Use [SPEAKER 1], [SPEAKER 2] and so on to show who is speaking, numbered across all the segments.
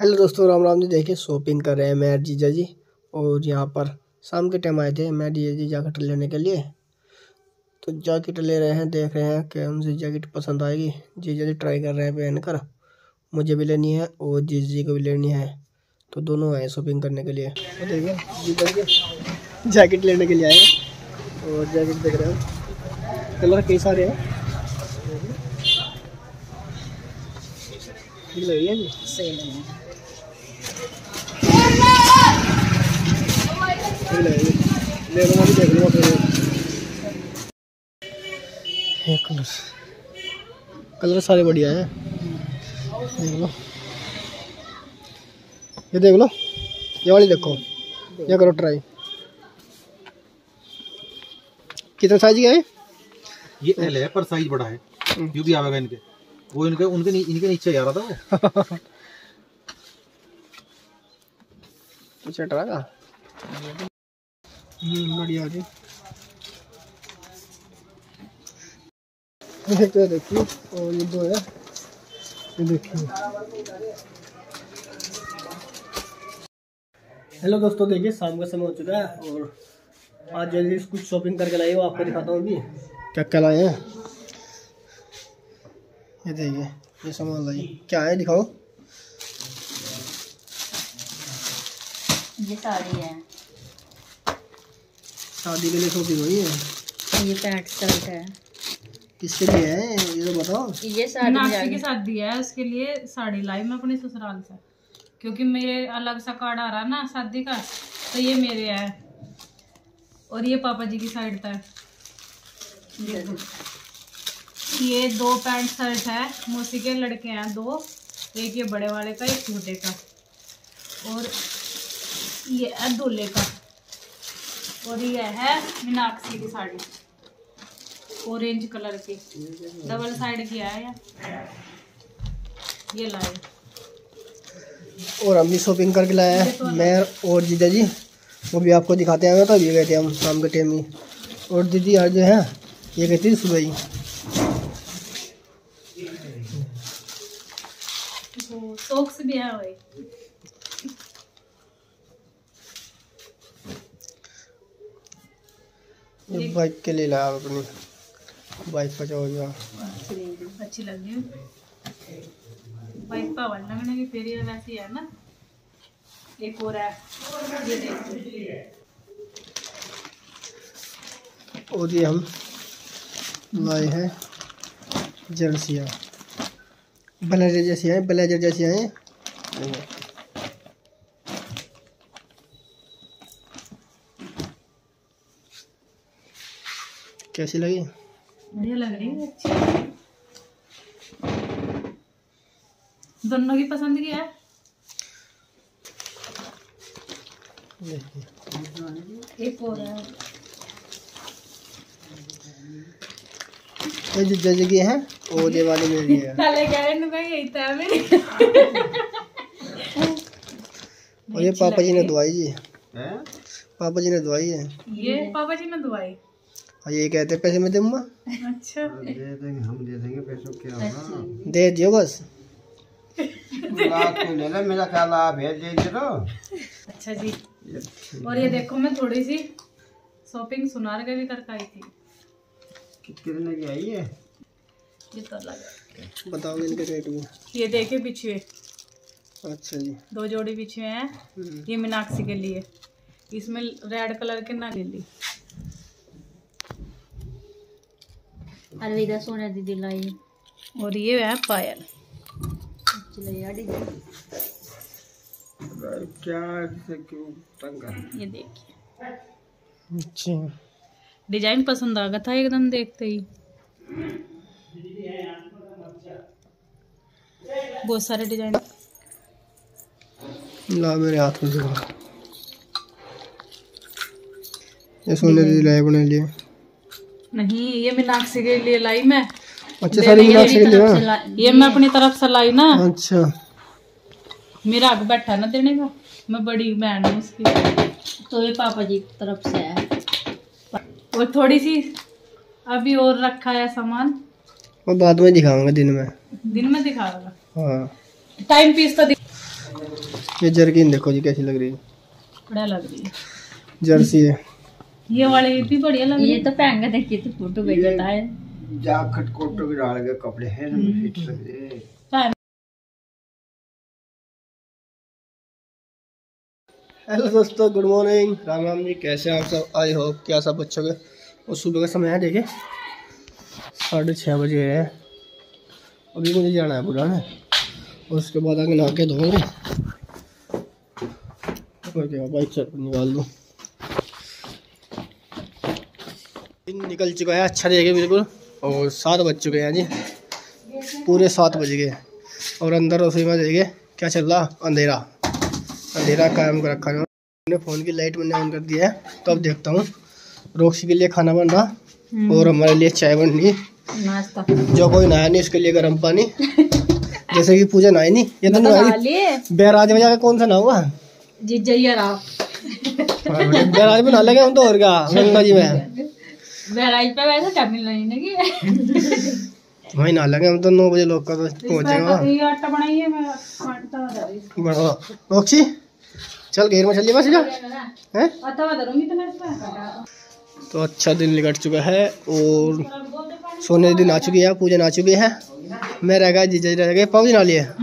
[SPEAKER 1] Hello दोस्तों, राम राम जी। देखिए, shopping कर रहे हैं मैं जीजा जी। और यहाँ पर शाम के टाइम आए थे मैं जीजा जी जैकेट लेने के लिए। तो जैकेट ले रहे हैं, देख रहे हैं कि मुझे जैकेट पसंद आएगी। जीजा जी ट्राई कर रहे हैं पहन कर मुझे भी लेनी है और जीजा जी को भी लेनी है। तो दोनों आए शॉपिंग करने के लिए। तो देखिए, जीजा जी जैकेट लेने के लिए आए और जैकेट देख रहे हैं। कलर कई सारे हैं। लगी है जी
[SPEAKER 2] सही लगे
[SPEAKER 1] ले लूँगा भी देख लूँगा फिर एक कलर। कलर सारे बढ़िया हैं। देख लो। ये देख लो। ये वाली देखो। ये करो ट्राई कितना साइज़ का है
[SPEAKER 3] ये? एल है पर साइज़ बड़ा है। यू भी आवेगा इनके। वो इनके उनके नी, इनके नीचे जा रहा था वो।
[SPEAKER 1] कुछ हटा का बढ़िया जी देखिए देखिए और ये दो है ये देखिए हेलो दोस्तों देखिए शाम का समय हो चुका है और आज जल्दी से कुछ शॉपिंग करके लाई हो आपको दिखाता हूँ अभी। क्या क्या लाए हैं? ये देखिए ये सामान लाई क्या है दिखाओ।
[SPEAKER 2] ये साड़ी है।
[SPEAKER 1] शादी के लिए शॉपिंग हुई है।
[SPEAKER 2] ये पैंट शर्ट है।
[SPEAKER 1] किसके लिए है? ये तो बताओ।
[SPEAKER 2] ये साड़ी
[SPEAKER 4] की शादी है उसके लिए साड़ी लाई मैं अपने ससुराल से। क्योंकि मेरे अलग सा कार्ड आ रहा ना शादी का तो ये मेरे है। और ये पापा जी की साइड का है। ये दो पैंट शर्ट है मौसी के लड़के हैं दो एक ये बड़े वाले का एक छोटे का। और ये है दूल्हे का। और ये है मीनाक्षी की साड़ी। ऑरेंज कलर की। डबल साइड की है ये। ये लाए।
[SPEAKER 1] और हम भी शॉपिंग करके लाए हैं। मैं और जीजा जी वो भी आपको दिखाते हैं। तो ये गए थे हम शाम के टाइम ही और दीदी यार जो है ये गई थी सुबह ही।
[SPEAKER 4] सॉक्स भी है भाई
[SPEAKER 1] ये बाइक के लिए लाया अपनी। बाइक पर जाओ
[SPEAKER 4] अच्छी लग रही है। बाइक पावर लगने की फिर वैसी है ना। एक और है। ये देखो।
[SPEAKER 1] और ये हम लाए हैं जर्सियाँ। ब्लेजर जैसी हैं ब्लेजर जैसी हैं। कैसी लगी?
[SPEAKER 4] बढ़िया लग रही है अच्छी दोनों की पसंद की है? एक और है।
[SPEAKER 1] ये जो जज की है वो ये वाली मेरी है।
[SPEAKER 4] पहले कह रहे हैं यही था मेरी।
[SPEAKER 1] और ये पापा जी ने दवाई जी।
[SPEAKER 3] हैं?
[SPEAKER 1] पापा जी ने दवाई है।
[SPEAKER 4] ये पापा जी ने दवाई
[SPEAKER 1] और ये कहते पैसे में दूँगा।
[SPEAKER 4] अच्छा।
[SPEAKER 3] दे देंगे हम दे देंगे पैसों क्या होगा?
[SPEAKER 1] दे दियो बस।
[SPEAKER 3] रात को ले ले मेरा ख्याल आप भेज दीजिए तो
[SPEAKER 4] अच्छा जी। और ये देखो मैं थोड़ी सी शॉपिंग सुनार के भी करके आई थी।
[SPEAKER 3] कितने की आई है?
[SPEAKER 4] ये तो है।
[SPEAKER 1] बताओ इनके रेट भी
[SPEAKER 4] ये देखिए बिछुए
[SPEAKER 1] अच्छा जी।
[SPEAKER 4] दो जोड़ी बिछुए हैं।
[SPEAKER 1] हम्म।
[SPEAKER 4] ये मीनाक्षी के लिए। इसमें रेड कलर के ना ले ली।
[SPEAKER 2] अलविदा सोनिया दीदी लाई
[SPEAKER 4] और ये है पायल।
[SPEAKER 3] क्या क्यों तंग
[SPEAKER 4] ये देखिए।
[SPEAKER 1] अच्छा।
[SPEAKER 4] डिज़ाइन पसंद आ गया था एकदम देखते ही। बहुत सारे डिज़ाइन।
[SPEAKER 1] ला मेरे हाथ में दिखा। ये सोने दीदी लाए अपने लिए
[SPEAKER 4] नहीं ये मीनाक्षी के लिए लाई मैं।
[SPEAKER 1] अच्छा सारी मीनाक्षी के लिए?
[SPEAKER 4] ये मैं अपनी तरफ़ से लाई ना।
[SPEAKER 1] अच्छा।
[SPEAKER 4] मेरा आगे बैठा ना देने का। मैं बड़ी बहन हूँ उसकी।
[SPEAKER 2] तो ये पापा जी की तरफ़ से है।
[SPEAKER 4] और थोड़ी सी अभी और रखा है सामान।
[SPEAKER 1] वो बाद में दिखाऊँगा दिन में।
[SPEAKER 4] दिन में दिखाऊँगा
[SPEAKER 1] हाँ।
[SPEAKER 4] टाइम पीस तो
[SPEAKER 1] ये जर्किन देखो जी कैसी लग रही है?
[SPEAKER 4] बढ़िया लग रही है।
[SPEAKER 1] जर्सी है।
[SPEAKER 4] ये वाले भी बढ़िया लग रही
[SPEAKER 2] ये तो पहन के देखिए तो फ़ोटो भेजता है
[SPEAKER 5] जाखट कोटो के डाल के कपड़े हैं ना फिट लग रहे
[SPEAKER 4] है
[SPEAKER 1] हेलो दोस्तों गुड मॉर्निंग। राम राम जी कैसे हैं आप सब? आई होप क्या सब अच्छे होंगे। और सुबह का समय है देखिए। साढ़े छः बजे है। अभी मुझे जाना है में और उसके बाद आगे नहा के धोएँगे। और क्या बाइक से निकाल दूँ। दिन निकल चुका है अच्छा देखिए बिल्कुल और सात बज चुके हैं जी। पूरे सात बज गए। और अंदर रसोई में देखिए क्या चल रहा? अंधेरा। अंधेरा कायम कर रखा है। मैंने फ़ोन की लाइट मैंने ऑन कर दिया है। तो अब देखता हूँ रोक्सी के लिए खाना बन रहा? और हमारे लिए चाय बन रही? जो कोई नहाया नहीं उसके लिए गर्म पानी। जैसे कि पूजा नहाई नहीं ये तो नहाई। बैराज में जाकर कौन सा नहाऊँगा?
[SPEAKER 4] जीजा यार आप
[SPEAKER 1] बैराज में नहा लगे हम तो और क्या गंगा जी में।
[SPEAKER 4] बहराइच पे वैसे टर्मिनल नहीं लगी
[SPEAKER 1] वहीं नहा लेंगे हम तो नौ बजे लोग का तो पहुँच जाएगा।
[SPEAKER 4] ये आटा बनाइए मैं आटा बता रही
[SPEAKER 1] बड़ा। रोक्सी चल घेर में चलिए बस जा हैं?
[SPEAKER 4] तो
[SPEAKER 1] तो अच्छा दिन निकट चुका है और सोने दिन आ चुकी है पूजन आ चुकी है। मैं रह गया जीजा जी रह गए दिन आ लिए
[SPEAKER 4] तो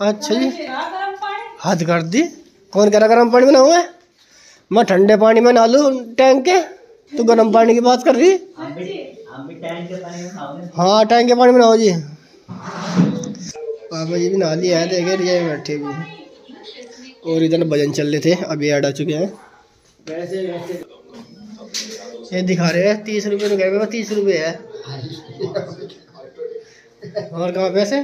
[SPEAKER 1] अच्छा जी। हद कर दी। कौन कह रहा गर्म पानी में नहाऊं मैं मैं ठंडे पानी में नहा लूँ टैंक के? तू गर्म पानी की बात कर रही? हाँ टैंक के पानी में नहाओ जी। पापा जी भी नहा लिए हैं देखे रिया बैठे भी और इधर भजन चल रहे थे अभी ऐड आ चुके हैं। ये दिखा रहे हैं तीस रुपये कह रहे तीस रुपये है। और कहाँ पैसे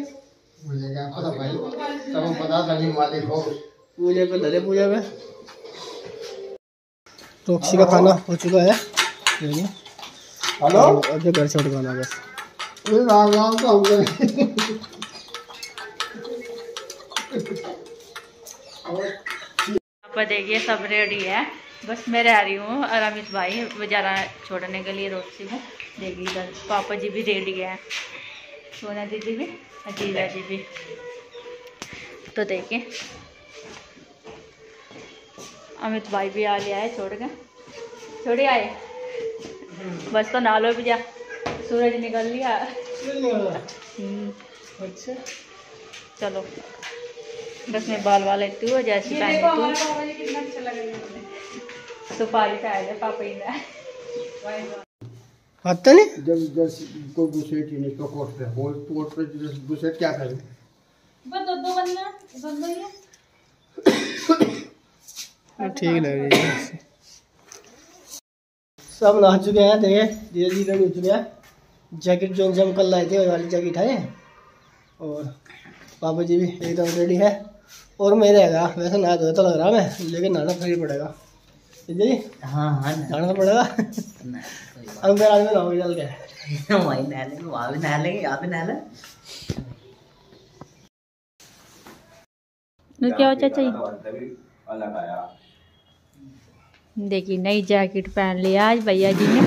[SPEAKER 1] पूजा पे लले पूजा पे। टॉक्सी का खाना हो चुका है। हेलो? अभी घर से उठवाना बस।
[SPEAKER 5] राम राम तो हम
[SPEAKER 2] पापा देखिए सब रेडी है। बस मैं रह रही हूँ और अमित भाई बाजारा छोड़ने के लिए रोटी में देखिए इधर पापा जी भी रेडी है। सोना दीदी भी अजीजा जी भी। तो देखिए अमित भाई भी आ लिया है छोड़ के। छोड़े आए। बस तो नालो भी जा। सूरज निकल लिया हम्म,
[SPEAKER 1] अच्छा।
[SPEAKER 2] चलो। बस मैं बाल वाल हूँ जैसी पहनती हूँ सुपारी खाया जाए पापा ही
[SPEAKER 1] आता नहीं?
[SPEAKER 5] जब जस कोई बुसेट ही नहीं तो कोट पे वो कोट पे जस बुसेट क्या करे?
[SPEAKER 4] बस दो दो बनना दो दो ही है।
[SPEAKER 1] ठीक लग रही है। सब नहा चुके हैं देखिए धीरे धीरे उठ चुके हैं। जैकेट जो हम कल लाए थे वाली जैकेट है। और पापा जी भी एकदम रेडी है। और मैं रहेगा वैसे नहा धोया तो लग रहा मैं लेकिन नहाना फिर पड़ेगा। ठीक है जी
[SPEAKER 6] हाँ। हाँ
[SPEAKER 1] नहाना तो पड़ेगा। अब मेरा आदमी नहाओगे चल के।
[SPEAKER 6] वहीं नहा लेंगे वहाँ भी नहा लेंगे यहाँ भी नहा लें।
[SPEAKER 2] क्या हो चाचा देखिए नई जैकेट पहन लिया आज भैया जी ने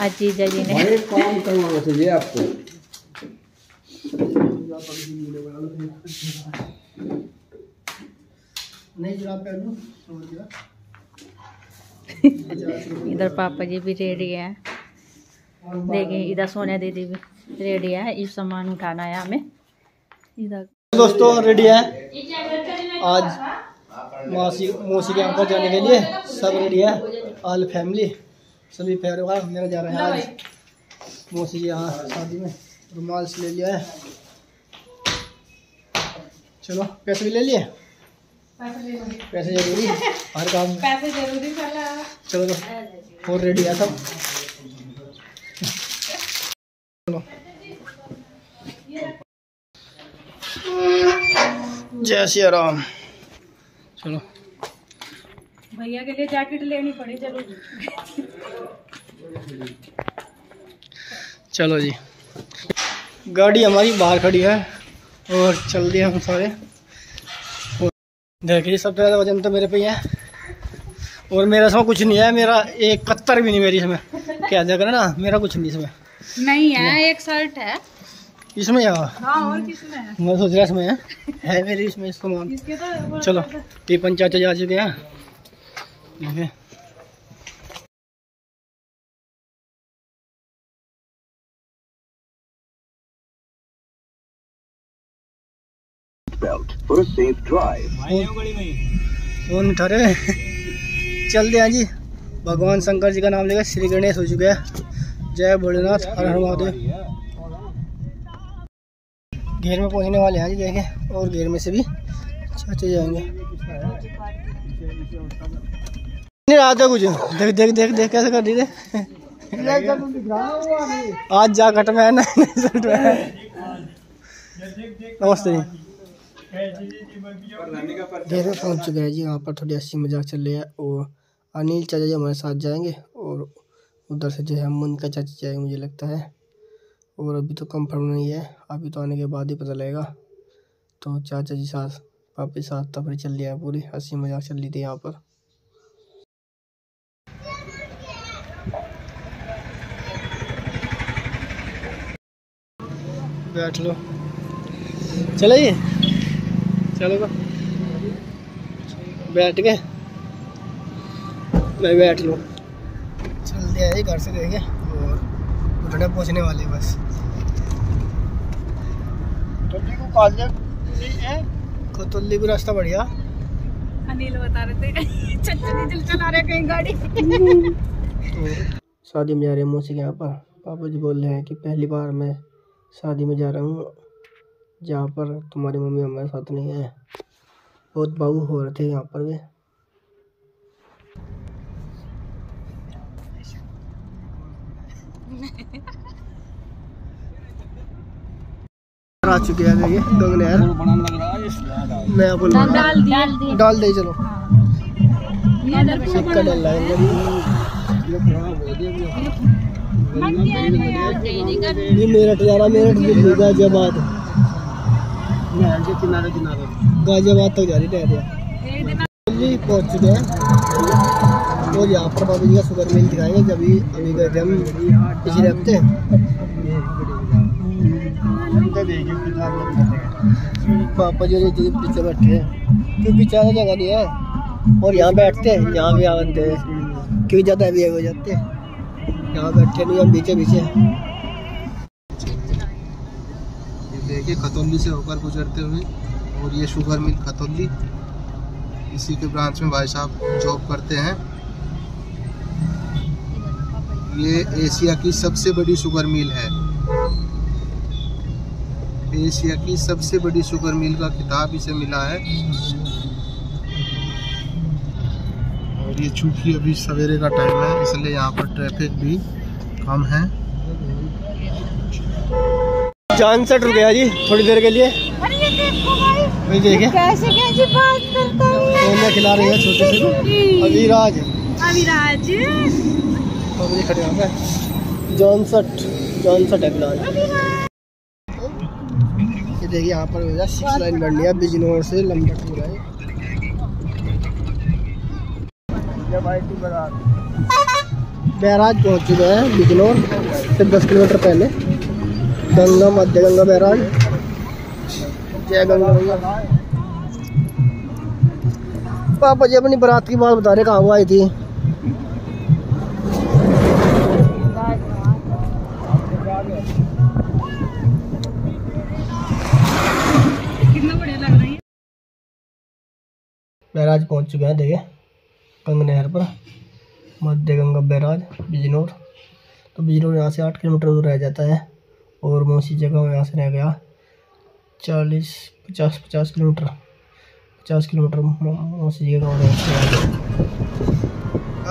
[SPEAKER 2] आज जीजा जी ने।
[SPEAKER 5] काम करवाना चाहिए आपको।
[SPEAKER 1] नहीं जुराब पहन लूँ छोड़ दिया
[SPEAKER 2] इधर पापा जी भी रेडी है। देखिए इधर सोनिया दीदी भी रेडी है। ये सामान उठाना है हमें। इधर
[SPEAKER 1] दोस्तों रेडी है? आज मौसी मौसी के यहाँ पर जाने के लिए सब रेडी है ऑल फैमिली सभी परिवार मेरा जा रहे हैं आज। मौसी के यहाँ शादी में रुमाल से ले लिया है। चलो पैसे भी ले लिए? पैसे ज़रूरी? हर काम।
[SPEAKER 4] पैसे ज़रूरी
[SPEAKER 1] चलो तो और रेडी है सब। चलो। जय श्री राम। चलो।
[SPEAKER 4] भैया के लिए जैकेट लेनी पड़ी ज़रूर
[SPEAKER 1] चलो जी। गाड़ी हमारी बाहर खड़ी है और चल दिए हम सारे। देखिए सबसे ज़्यादा वज़न तो मेरे पे ही है। और मेरा इसमें कुछ नहीं है मेरा एक कत्तर भी नहीं मेरी इसमें। क्या देखा ना मेरा कुछ नहीं इसमें।
[SPEAKER 4] नहीं है। एक शर्ट है।
[SPEAKER 1] इसमें या
[SPEAKER 4] हाँ और किसमें है?
[SPEAKER 1] मैं सोच रहा इसमें है। है मेरी इसमें
[SPEAKER 4] इसके तो
[SPEAKER 1] चलो टिफन चाचा जा चुके हैं। देखिए फ़ोन उठा रहे चलते हैं जी। भगवान शंकर जी का नाम लेकर श्री गणेश हो चुके हैं। जय भोलेनाथ हर हर महादेव। घेर में पहुँचने वाले हैं जी देखें और घेर में से भी चाचे जाएँगे। नहीं रहा था कुछ देख देख देख देख कैसे कर रही थे आज जा कट में। नमस्ते जी। घेर में पहुँच चुके हैं जी वहाँ पर थोड़ी हँसी मज़ाक चल रही है और अनिल चाचा जी हमारे साथ जाएँगे और उधर से जो है मुन का चाचा जाएँगे मुझे लगता है। और अभी तो कंफर्म नहीं है। अभी तो आने के बाद ही पता लगेगा। तो चाचा जी साथ, पापी साथ तफरी चल रही है पूरी। हँसी मज़ाक चल रही थी यहाँ पर। बैठ लो। चलो ये चलो तो। बैठ गए मैं बैठ लूँ। हैं जी, घर से देखे उठने पहुँचने वाले हैं? बस कोतुल्ली भी रास्ता बढ़िया।
[SPEAKER 4] अनिल बता रहे थे चचा डीजल चला रहे कहीं गाड़ी।
[SPEAKER 1] शादी में जा रहे हैं मौसी के यहाँ पर पापा जी बोल रहे हैं कि पहली बार मैं शादी में जा रहा हूँ जहाँ पर तुम्हारी मम्मी हमारे साथ नहीं है। बहुत बाबू हो रहे थे यहाँ पर भी आ चुके हैं देखिए गंगनहर नया पुल।
[SPEAKER 4] डाल दिया
[SPEAKER 1] डाल दे। चलो।
[SPEAKER 4] ये
[SPEAKER 1] सिक्का डल रहा है ये मेरठ जा रहा मेरठ दिल्ली गाजियाबाद। गाजियाबाद तक जा रही टहरिया दिल्ली पहुँच चुके हैं। और यहाँ पर बाबू जी का शुगर मिल दिखाएँगे जब अभी गए थे हम पिछले हफ़्ते पापा जी जी पीछे बैठे हैं। क्योंकि ज़्यादा जगह नहीं है और यहाँ बैठते हैं यहाँ भी आते हैं। क्योंकि ज़्यादा भी हो जाते हैं? यहाँ बैठे नहीं हम पीछे पीछे
[SPEAKER 7] देखिए खतौली से होकर गुजरते हुए और ये शुगर मिल खतौली इसी के ब्रांच में भाई साहब जॉब करते हैं। ये एशिया की सबसे बड़ी शुगर मिल है। एशिया की सबसे बड़ी शुगर मिल का खिताब इसे मिला है। और ये चूँकि अभी सवेरे का टाइम है इसलिए यहाँ पर ट्रैफ़िक भी कम है।
[SPEAKER 1] जान से रुक गया जी थोड़ी देर के लिए। वही देखे
[SPEAKER 4] कैसे कैसे बात करता है।
[SPEAKER 1] खिला रही है छोटे से? अविराज
[SPEAKER 4] अविराज
[SPEAKER 1] तो मुझे खड़े हो। गए जॉनसट जॉनसट है फ़िलहाल ये देखिए यहाँ पर सिक्स लाइन बढ़नी है। बिजनौर से लंबा टूर है। बैराज पहुँच चुके हैं बिजनौर से दस किलोमीटर पहले। गंगा मध्य गंगा बैराज। जय गंगा भैया। पापा जी अपनी बारात की बात बता रहे कहाँ वो आई थी? बैराज पहुँच चुके हैं देखिए। गंग नहर पर। मध्य गंगा बैराज बिजनौर। तो बिजनौर यहाँ से आठ किलोमीटर दूर रह जाता है और मौसी जगह यहाँ से रह गया चालीस पचास पचास किलोमीटर। पचास किलोमीटर मौसी जगह गया।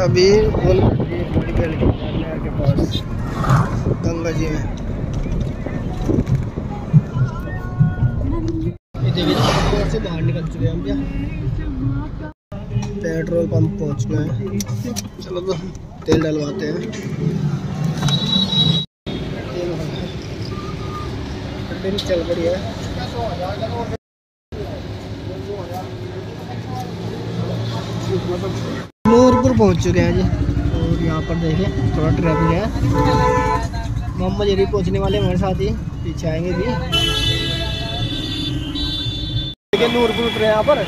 [SPEAKER 1] अभी बोल नहर के पास। गंगा जी में। देखिए से बाहर निकल चुके हैं हम क्या? पेट्रोल पंप पहुँच गए हैं। चलो तो तेल डलवाते हैं। दिन चल रही है। नूरपुर पहुँच चुके हैं जी। और यहाँ पर देखें थोड़ा ट्रैफ़िक है। मोहम्मद अली पहुँचने वाले हमारे साथ ही। पीछे आएँगे भी। देखिए नूरपुर उतरे यहाँ पर।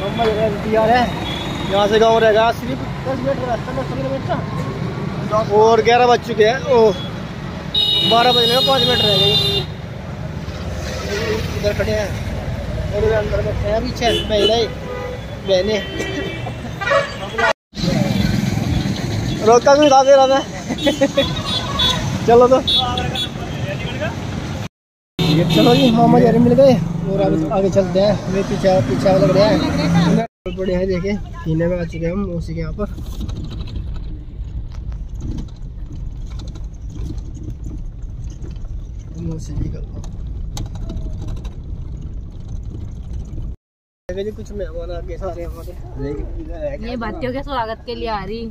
[SPEAKER 1] मोहम्मद तैयार है। यहाँ से गाँव रहेगा। सिर्फ़ दस मिनट का रास्ता दस किलोमीटर का। और ग्यारह बज चुके हैं। ओ बारह बजने में पाँच मिनट रह गई इधर खड़े हैं। और इधर अंदर बैठे हैं अभी पीछे महिलाएँ, बहने। रोका भी रहा था चलो तो। चलो जी मामा जी मिल गए और आगे चलते हैं। पीछे पीछे लग रहा हैं। बड़े हैं देखे। पीने में आ चुके हैं हम उसी के यहाँ पर। मौसी जी कुछ मेहमान आगे सारे हमारे।
[SPEAKER 4] ये बच्चों के स्वागत के लिए आ रही।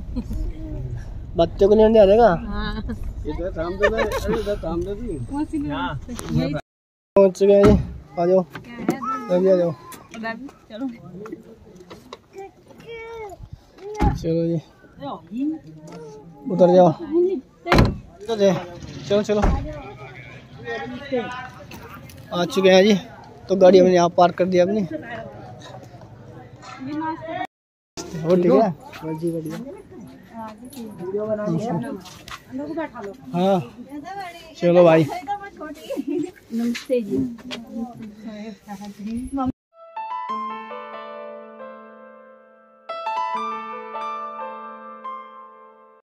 [SPEAKER 1] बच्चों को लेने जाने का?
[SPEAKER 4] हाँ।
[SPEAKER 1] पहुँच हैं जी। आ जाओ। अभी आ जाओ।
[SPEAKER 4] चलो।
[SPEAKER 1] चलो जी। उतर जाओ। तो दे चलो चलो। आ चुके हैं जी। तो गाड़ी हमने यहाँ पार्क कर दिया अपनी। ठीक हाँ। चलो भाई।
[SPEAKER 4] नमस्ते जी।